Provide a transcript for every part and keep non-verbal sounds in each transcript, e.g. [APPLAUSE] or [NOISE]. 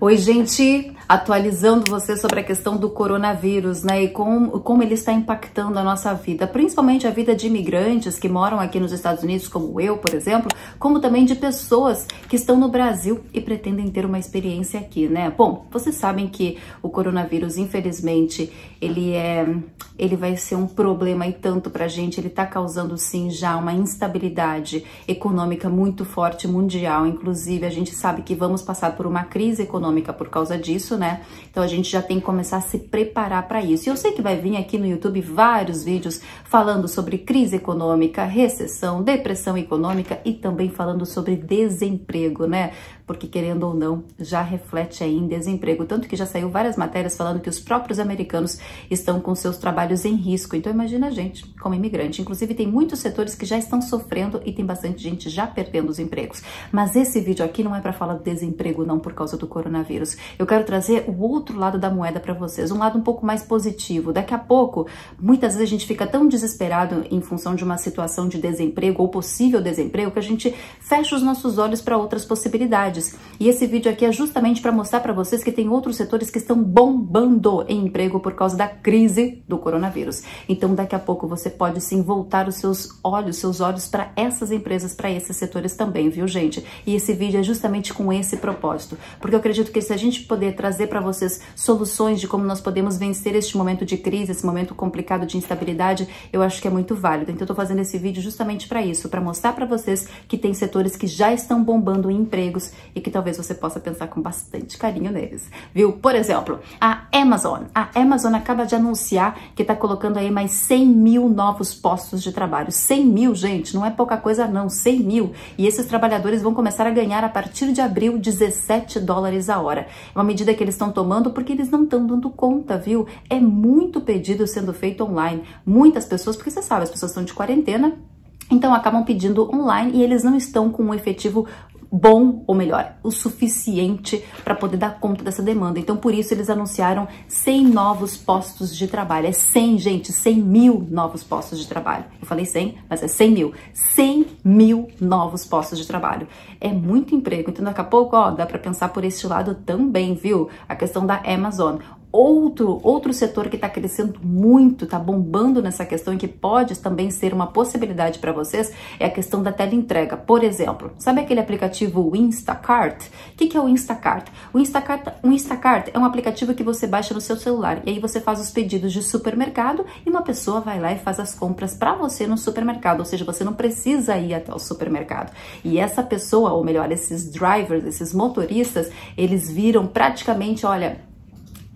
Oi, gente! Atualizando você sobre a questão do coronavírus, né? E como, como ele está impactando a nossa vida, principalmente a vida de imigrantes que moram aqui nos Estados Unidos, como eu, por exemplo, como também de pessoas que estão no Brasil e pretendem ter uma experiência aqui, né? Bom, vocês sabem que o coronavírus, infelizmente, ele é. Ele vai ser um problema e tanto pra gente, ele tá causando sim já uma instabilidade econômica muito forte mundial. Inclusive, a gente sabe que vamos passar por uma crise econômica por causa disso, né? Então a gente já tem que começar a se preparar para isso. E eu sei que vai vir aqui no YouTube vários vídeos falando sobre crise econômica, recessão, depressão econômica e também falando sobre desemprego, né? Porque querendo ou não, já reflete aí em desemprego, tanto que já saiu várias matérias falando que os próprios americanos estão com seus trabalhos em risco. Então imagina a gente como imigrante. Inclusive tem muitos setores que já estão sofrendo e tem bastante gente já perdendo os empregos. Mas esse vídeo aqui não é para falar de desemprego não por causa do coronavírus. Eu quero trazer o outro lado da moeda para vocês, um lado um pouco mais positivo. Daqui a pouco, muitas vezes a gente fica tão desesperado em função de uma situação de desemprego ou possível desemprego que a gente fecha os nossos olhos para outras possibilidades. E esse vídeo aqui é justamente para mostrar para vocês que tem outros setores que estão bombando em emprego por causa da crise do coronavírus. Então, daqui a pouco você pode sim voltar os seus olhos, seus olhos para essas empresas, para esses setores também, viu, gente? E esse vídeo é justamente com esse propósito, porque eu acredito que se a gente puder trazer para vocês soluções de como nós podemos vencer este momento de crise, esse momento complicado de instabilidade, eu acho que é muito válido. Então eu tô fazendo esse vídeo justamente para isso, para mostrar para vocês que tem setores que já estão bombando em empregos e que talvez você possa pensar com bastante carinho neles, viu? Por exemplo, a Amazon. A Amazon acaba de anunciar que está colocando aí mais 100 mil novos postos de trabalho. 100 mil, gente, não é pouca coisa não, 100 mil. E esses trabalhadores vão começar a ganhar a partir de abril 17 dólares a hora. É uma medida que eles estão tomando porque eles não estão dando conta, viu? É muito pedido sendo feito online. Muitas pessoas, porque você sabe, as pessoas estão de quarentena, então acabam pedindo online e eles não estão com um efetivo bom, ou melhor, o suficiente para poder dar conta dessa demanda. Então, por isso, eles anunciaram 100 novos postos de trabalho. É 100, gente, 100 mil novos postos de trabalho. Eu falei 100, mas é 100 mil. 100 mil novos postos de trabalho. É muito emprego. Então, daqui a pouco, ó, dá para pensar por este lado também, viu? A questão da Amazon. Outro, outro setor que está crescendo muito, está bombando nessa questão e que pode também ser uma possibilidade para vocês é a questão da teleentrega. Por exemplo, sabe aquele aplicativo Instacart? O que, que é o Instacart? O Instacart, o Instacart é um aplicativo que você baixa no seu celular e aí você faz os pedidos de supermercado e uma pessoa vai lá e faz as compras para você no supermercado, ou seja, você não precisa ir até o supermercado. E essa pessoa, ou melhor, esses drivers, esses motoristas, eles viram praticamente, olha,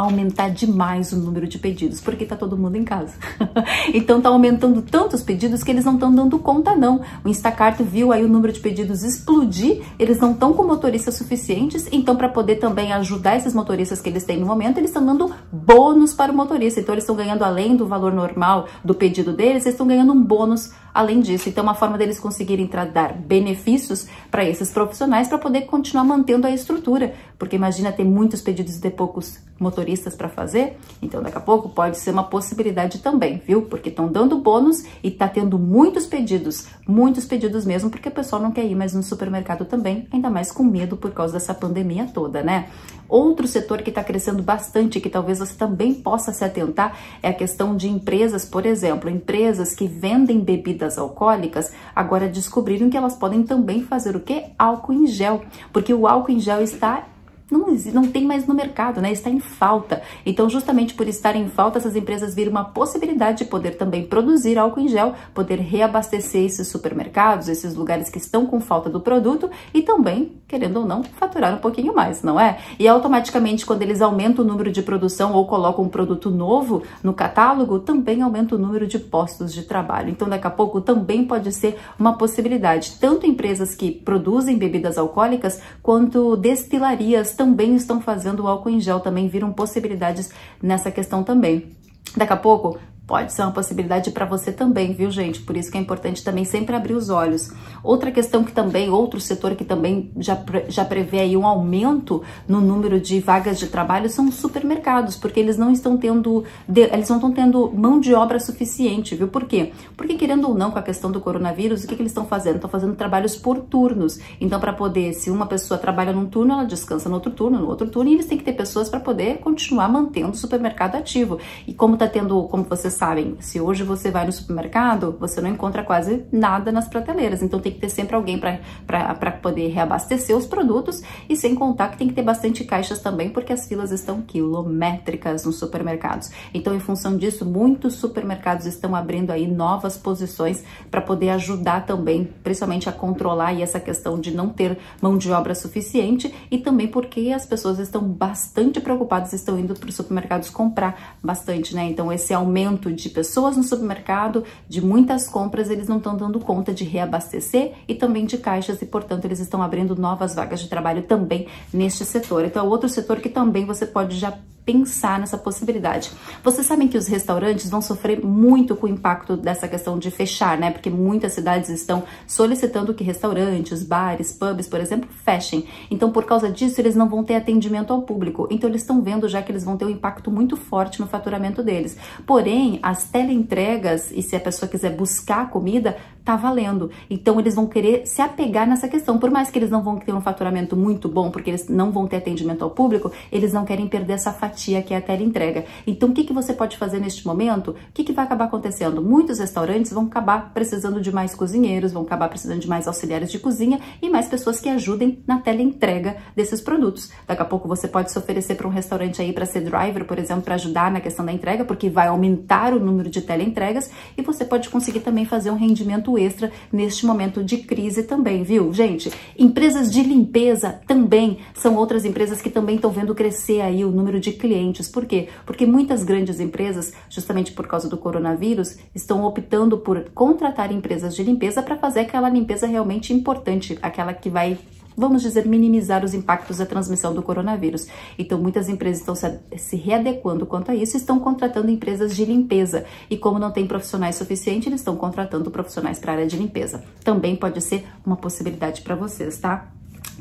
aumentar demais o número de pedidos, porque tá todo mundo em casa. [LAUGHS] então tá aumentando tantos pedidos que eles não estão dando conta não. O Instacart viu aí o número de pedidos explodir, eles não estão com motoristas suficientes, então para poder também ajudar esses motoristas que eles têm no momento, eles estão dando bônus para o motorista. Então eles estão ganhando além do valor normal do pedido deles, eles estão ganhando um bônus além disso. Então, uma forma deles conseguirem dar benefícios para esses profissionais para poder continuar mantendo a estrutura. Porque imagina ter muitos pedidos e ter poucos motoristas para fazer. Então, daqui a pouco pode ser uma possibilidade também, viu? Porque estão dando bônus e está tendo muitos pedidos, muitos pedidos mesmo, porque o pessoal não quer ir mais no supermercado também, ainda mais com medo por causa dessa pandemia toda, né? Outro setor que está crescendo bastante, que talvez você também possa se atentar, é a questão de empresas, por exemplo, empresas que vendem bebidas alcoólicas, agora descobriram que elas podem também fazer o que? Álcool em gel, porque o álcool em gel está não, não tem mais no mercado, né? Está em falta. Então, justamente por estar em falta, essas empresas viram uma possibilidade de poder também produzir álcool em gel, poder reabastecer esses supermercados, esses lugares que estão com falta do produto e também, querendo ou não, faturar um pouquinho mais, não é? E automaticamente, quando eles aumentam o número de produção ou colocam um produto novo no catálogo, também aumenta o número de postos de trabalho. Então, daqui a pouco também pode ser uma possibilidade, tanto empresas que produzem bebidas alcoólicas quanto destilarias também estão fazendo o álcool em gel, também viram possibilidades nessa questão também. Daqui a pouco pode ser uma possibilidade para você também, viu, gente? Por isso que é importante também sempre abrir os olhos. Outra questão que também, outro setor que também já, já prevê aí um aumento no número de vagas de trabalho são os supermercados, porque eles não estão tendo, eles não estão tendo mão de obra suficiente, viu? Por quê? Porque querendo ou não, com a questão do coronavírus, o que, que eles estão fazendo? Estão fazendo trabalhos por turnos. Então, para poder, se uma pessoa trabalha num turno, ela descansa no outro turno, no outro turno, e eles têm que ter pessoas para poder continuar mantendo o supermercado ativo. E como tá tendo, como vocês sabem, se hoje você vai no supermercado, você não encontra quase nada nas prateleiras. Então tem que ter sempre alguém para poder reabastecer os produtos e sem contar que tem que ter bastante caixas também, porque as filas estão quilométricas nos supermercados. Então, em função disso, muitos supermercados estão abrindo aí novas posições para poder ajudar também, principalmente a controlar essa questão de não ter mão de obra suficiente e também porque as pessoas estão bastante preocupadas, estão indo para os supermercados comprar bastante, né? Então, esse aumento de pessoas no supermercado, de muitas compras, eles não estão dando conta de reabastecer e também de caixas e, portanto, eles estão abrindo novas vagas de trabalho também neste setor. Então, outro setor que também você pode já pensar nessa possibilidade. Vocês sabem que os restaurantes vão sofrer muito com o impacto dessa questão de fechar, né? Porque muitas cidades estão solicitando que restaurantes, bares, pubs, por exemplo, fechem. Então, por causa disso, eles não vão ter atendimento ao público. Então, eles estão vendo já que eles vão ter um impacto muito forte no faturamento deles. Porém, as teleentregas, e se a pessoa quiser buscar comida, tá valendo. Então, eles vão querer se apegar nessa questão. Por mais que eles não vão ter um faturamento muito bom, porque eles não vão ter atendimento ao público, eles não querem perder essa fatia que é a teleentrega. Então, o que, que você pode fazer neste momento? O que, que vai acabar acontecendo? Muitos restaurantes vão acabar precisando de mais cozinheiros, vão acabar precisando de mais auxiliares de cozinha e mais pessoas que ajudem na teleentrega desses produtos. Daqui a pouco você pode se oferecer para um restaurante aí para ser driver, por exemplo, para ajudar na questão da entrega, porque vai aumentar o número de teleentregas e você pode conseguir também fazer um rendimento extra neste momento de crise também, viu? Gente, empresas de limpeza também são outras empresas que também estão vendo crescer aí o número de clientes. Por quê? Porque muitas grandes empresas, justamente por causa do coronavírus, estão optando por contratar empresas de limpeza para fazer aquela limpeza realmente importante, aquela que vai vamos dizer, minimizar os impactos da transmissão do coronavírus. Então, muitas empresas estão se readequando quanto a isso, estão contratando empresas de limpeza. E como não tem profissionais suficientes, eles estão contratando profissionais para a área de limpeza. Também pode ser uma possibilidade para vocês, tá?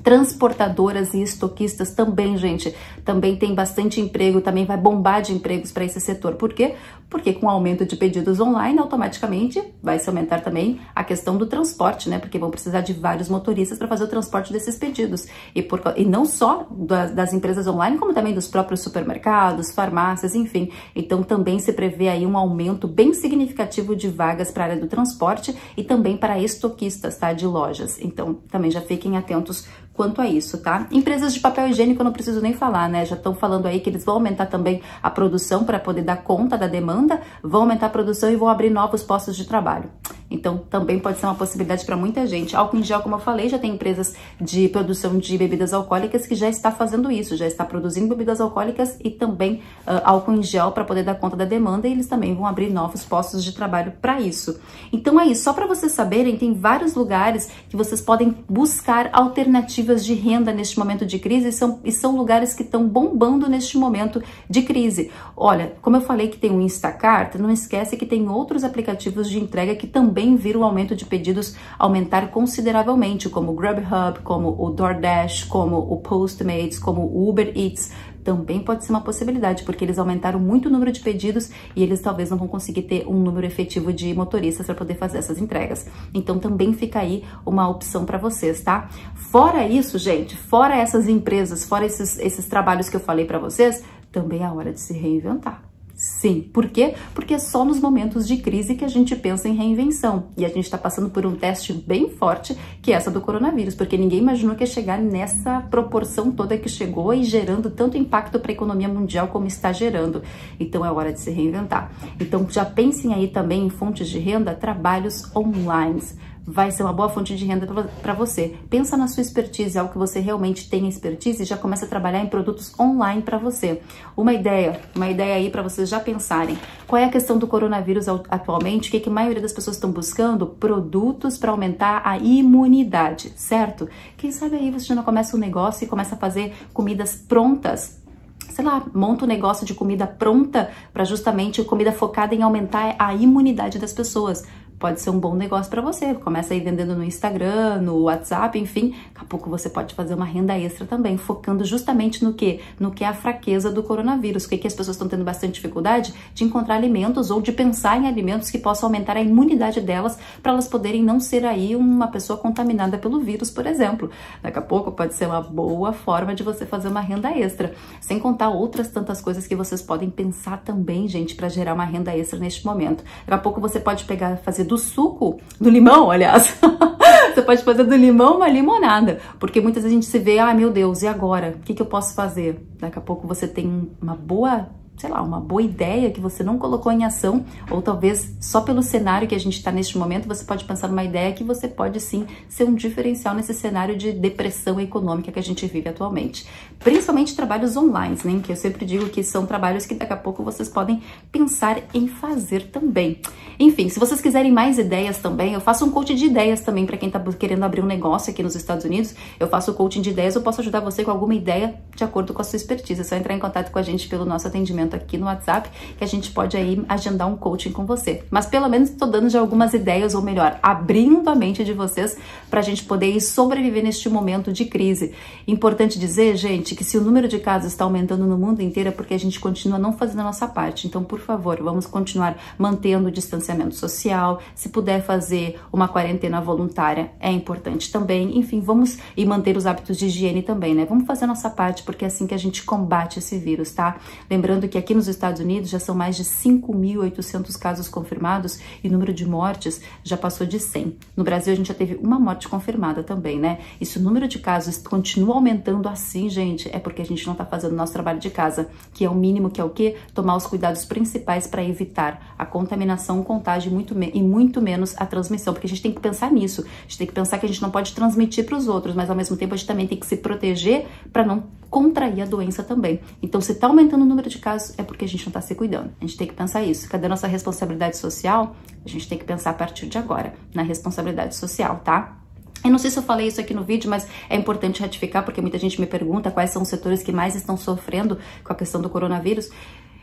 Transportadoras e estoquistas também, gente, também tem bastante emprego, também vai bombar de empregos para esse setor. Por quê? Porque com o aumento de pedidos online, automaticamente vai se aumentar também a questão do transporte, né? Porque vão precisar de vários motoristas para fazer o transporte desses pedidos. E, por, e não só das, das empresas online, como também dos próprios supermercados, farmácias, enfim. Então também se prevê aí um aumento bem significativo de vagas para a área do transporte e também para estoquistas, tá? De lojas. Então também já fiquem atentos quanto a isso, tá? Empresas de papel higiênico eu não preciso nem falar, né? Já estão falando aí que eles vão aumentar também a produção para poder dar conta da demanda, vão aumentar a produção e vão abrir novos postos de trabalho. Então, também pode ser uma possibilidade para muita gente. Álcool em gel, como eu falei, já tem empresas de produção de bebidas alcoólicas que já está fazendo isso, já está produzindo bebidas alcoólicas e também uh, álcool em gel para poder dar conta da demanda e eles também vão abrir novos postos de trabalho para isso. Então é isso, só para vocês saberem, tem vários lugares que vocês podem buscar alternativas de renda neste momento de crise e são, e são lugares que estão bombando neste momento de crise. Olha, como eu falei que tem o Instacart, não esquece que tem outros aplicativos de entrega que também também viram o aumento de pedidos aumentar consideravelmente, como o Grubhub, como o DoorDash, como o Postmates, como o Uber Eats, também pode ser uma possibilidade, porque eles aumentaram muito o número de pedidos e eles talvez não vão conseguir ter um número efetivo de motoristas para poder fazer essas entregas. Então também fica aí uma opção para vocês, tá? Fora isso, gente, fora essas empresas, fora esses, esses trabalhos que eu falei para vocês, também é hora de se reinventar. Sim. Por quê? Porque é só nos momentos de crise que a gente pensa em reinvenção. E a gente está passando por um teste bem forte, que é essa do coronavírus, porque ninguém imaginou que ia chegar nessa proporção toda que chegou e gerando tanto impacto para a economia mundial como está gerando. Então é hora de se reinventar. Então já pensem aí também em fontes de renda, trabalhos online vai ser uma boa fonte de renda para você. Pensa na sua expertise, algo que você realmente tem expertise e já começa a trabalhar em produtos online para você. Uma ideia, uma ideia aí para vocês já pensarem. Qual é a questão do coronavírus atualmente? O que, que a maioria das pessoas estão buscando? Produtos para aumentar a imunidade, certo? Quem sabe aí você já não começa um negócio e começa a fazer comidas prontas sei lá, monta um negócio de comida pronta para justamente comida focada em aumentar a imunidade das pessoas pode ser um bom negócio para você. Começa aí vendendo no Instagram, no WhatsApp, enfim. Daqui a pouco você pode fazer uma renda extra também, focando justamente no que? No que é a fraqueza do coronavírus. O que, que as pessoas estão tendo bastante dificuldade de encontrar alimentos ou de pensar em alimentos que possam aumentar a imunidade delas para elas poderem não ser aí uma pessoa contaminada pelo vírus, por exemplo. Daqui a pouco pode ser uma boa forma de você fazer uma renda extra. Sem contar outras tantas coisas que vocês podem pensar também, gente, para gerar uma renda extra neste momento. Daqui a pouco você pode pegar, fazer do suco, do limão, aliás. [LAUGHS] você pode fazer do limão uma limonada. Porque muitas vezes a gente se vê, ah, meu Deus, e agora? O que, que eu posso fazer? Daqui a pouco você tem uma boa sei lá, uma boa ideia que você não colocou em ação, ou talvez só pelo cenário que a gente está neste momento, você pode pensar numa ideia que você pode sim ser um diferencial nesse cenário de depressão econômica que a gente vive atualmente. Principalmente trabalhos online, né? Que eu sempre digo que são trabalhos que daqui a pouco vocês podem pensar em fazer também. Enfim, se vocês quiserem mais ideias também, eu faço um coaching de ideias também para quem está querendo abrir um negócio aqui nos Estados Unidos. Eu faço coaching de ideias, eu posso ajudar você com alguma ideia de acordo com a sua expertise. É só entrar em contato com a gente pelo nosso atendimento aqui no WhatsApp que a gente pode aí agendar um coaching com você. Mas pelo menos estou dando já algumas ideias, ou melhor, abrindo a mente de vocês para a gente poder sobreviver neste momento de crise. Importante dizer, gente, que se o número de casos está aumentando no mundo inteiro é porque a gente continua não fazendo a nossa parte. Então, por favor, vamos continuar mantendo o distanciamento social. Se puder fazer uma quarentena voluntária, é importante também. Enfim, vamos e manter os hábitos de higiene também, né? Vamos fazer a nossa parte, porque é assim que a gente combate esse vírus, tá? Lembrando que aqui nos Estados Unidos já são mais de 5.800 casos confirmados e o número de mortes já passou de 100. No Brasil, a gente já teve uma morte confirmada também, né? E se o número de casos continua aumentando assim, gente, é porque a gente não tá fazendo nosso trabalho de casa, que é o mínimo, que é o quê? Tomar os cuidados principais para evitar a contaminação, o contágio muito e muito menos a transmissão, porque a gente tem que pensar nisso. A gente tem que pensar que a gente não pode transmitir para os outros, mas ao mesmo tempo a gente também tem que se proteger para não contrair a doença também. Então, se está aumentando o número de casos, é porque a gente não está se cuidando. A gente tem que pensar isso. Cadê a nossa responsabilidade social? A gente tem que pensar a partir de agora na responsabilidade social, tá? Eu não sei se eu falei isso aqui no vídeo, mas é importante ratificar porque muita gente me pergunta quais são os setores que mais estão sofrendo com a questão do coronavírus.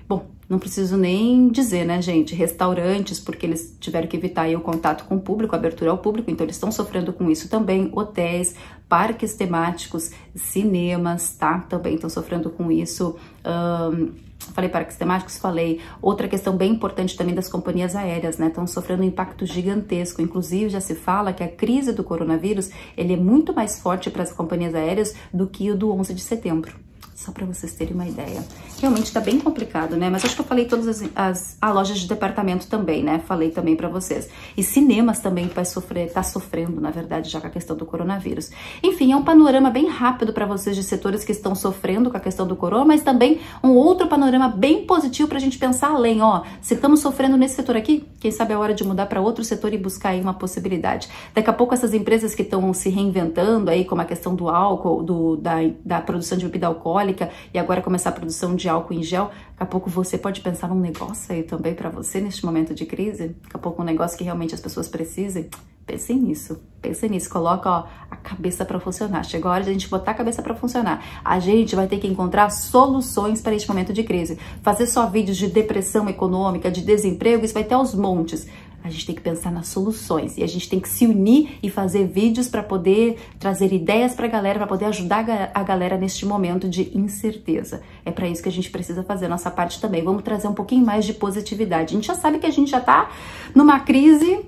Bom, não preciso nem dizer, né, gente? Restaurantes, porque eles tiveram que evitar o contato com o público, a abertura ao público, então eles estão sofrendo com isso também. Hotéis, parques temáticos, cinemas, tá? Também estão sofrendo com isso. Um, falei parques temáticos, falei. Outra questão bem importante também das companhias aéreas, né? Estão sofrendo um impacto gigantesco. Inclusive, já se fala que a crise do coronavírus ele é muito mais forte para as companhias aéreas do que o do 11 de setembro. Só para vocês terem uma ideia. Realmente tá bem complicado, né? Mas acho que eu falei todas as, as a lojas de departamento também, né? Falei também para vocês. E cinemas também vai sofrer, tá sofrendo, na verdade, já com a questão do coronavírus. Enfim, é um panorama bem rápido para vocês de setores que estão sofrendo com a questão do corona, mas também um outro panorama bem positivo pra gente pensar além, ó. Se estamos sofrendo nesse setor aqui, quem sabe é hora de mudar para outro setor e buscar aí uma possibilidade. Daqui a pouco essas empresas que estão se reinventando aí, como a questão do álcool, do, da, da produção de bebida alcoólica, alcoólica e agora começar a produção de álcool em gel, daqui a pouco você pode pensar num negócio aí também para você neste momento de crise, daqui a pouco um negócio que realmente as pessoas precisem. Pensem nisso, pensem nisso, coloca ó, a cabeça para funcionar. Chegou a hora de a gente botar a cabeça para funcionar. A gente vai ter que encontrar soluções para este momento de crise. Fazer só vídeos de depressão econômica, de desemprego, isso vai ter aos montes a gente tem que pensar nas soluções e a gente tem que se unir e fazer vídeos para poder trazer ideias para a galera, para poder ajudar a galera neste momento de incerteza. É para isso que a gente precisa fazer a nossa parte também. Vamos trazer um pouquinho mais de positividade. A gente já sabe que a gente já está numa crise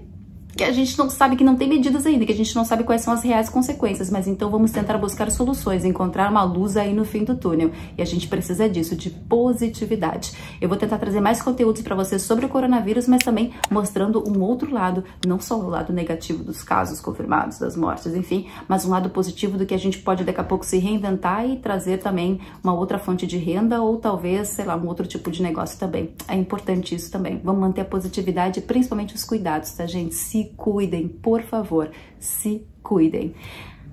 que a gente não sabe que não tem medidas ainda, que a gente não sabe quais são as reais consequências, mas então vamos tentar buscar soluções, encontrar uma luz aí no fim do túnel. E a gente precisa disso, de positividade. Eu vou tentar trazer mais conteúdos para vocês sobre o coronavírus, mas também mostrando um outro lado, não só o lado negativo dos casos confirmados, das mortes, enfim, mas um lado positivo do que a gente pode daqui a pouco se reinventar e trazer também uma outra fonte de renda ou talvez, sei lá, um outro tipo de negócio também. É importante isso também. Vamos manter a positividade, principalmente os cuidados, tá, gente? Se cuidem, por favor, se cuidem.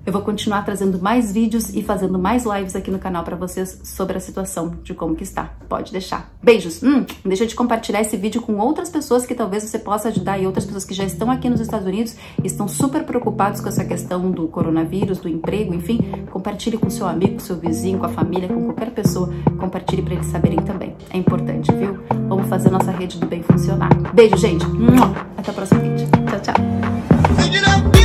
Eu vou continuar trazendo mais vídeos e fazendo mais lives aqui no canal para vocês sobre a situação de como que está. Pode deixar. Beijos. Hum, deixa de compartilhar esse vídeo com outras pessoas que talvez você possa ajudar e outras pessoas que já estão aqui nos Estados Unidos e estão super preocupados com essa questão do coronavírus, do emprego, enfim. Compartilhe com seu amigo, com seu vizinho, com a família, com qualquer pessoa. Compartilhe para eles saberem também. É importante, viu? fazer nossa rede do bem funcionar. Beijo, gente. Até o próximo vídeo. Tchau, tchau.